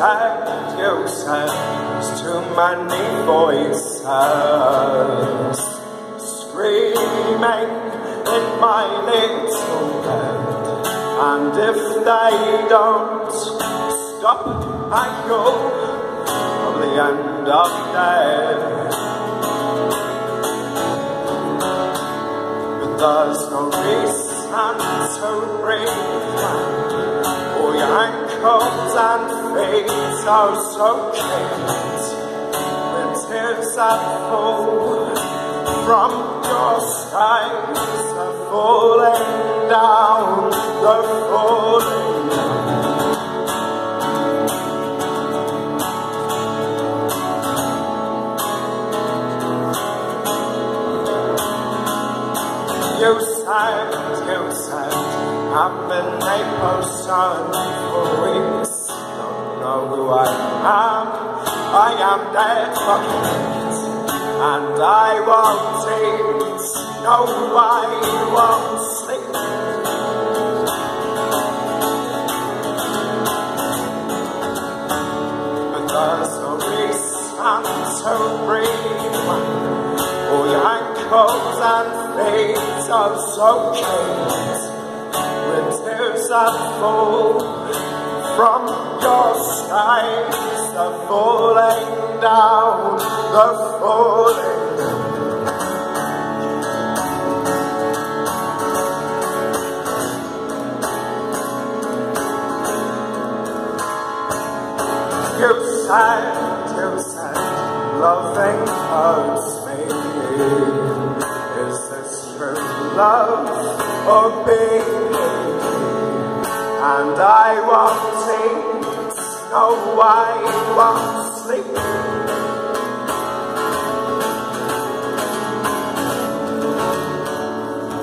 sad, you send too many voices screaming in my little head. And if they don't stop, I go to the end of day. But there's no reason to breathe all your ankles and feet are so cute When tears that fall from your skies are falling down, they're falling down You said, you said I've been a person for weeks. Don't know who I am. I am dead fucking And I won't eat No, I won't sleep. But there's no reason to breathe. All your ankles and feet are so cute when tears that fall from your skies. Are falling down, they're falling. You said, you said, loving hurts me. Is this true love or pain? and I won't no I won't sleep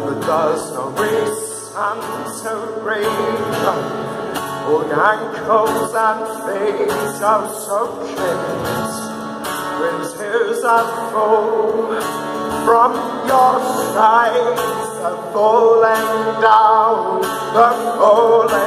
But there's no reason to All your ankles and feet are soaked With tears that fall from your sides are falling down, they're falling.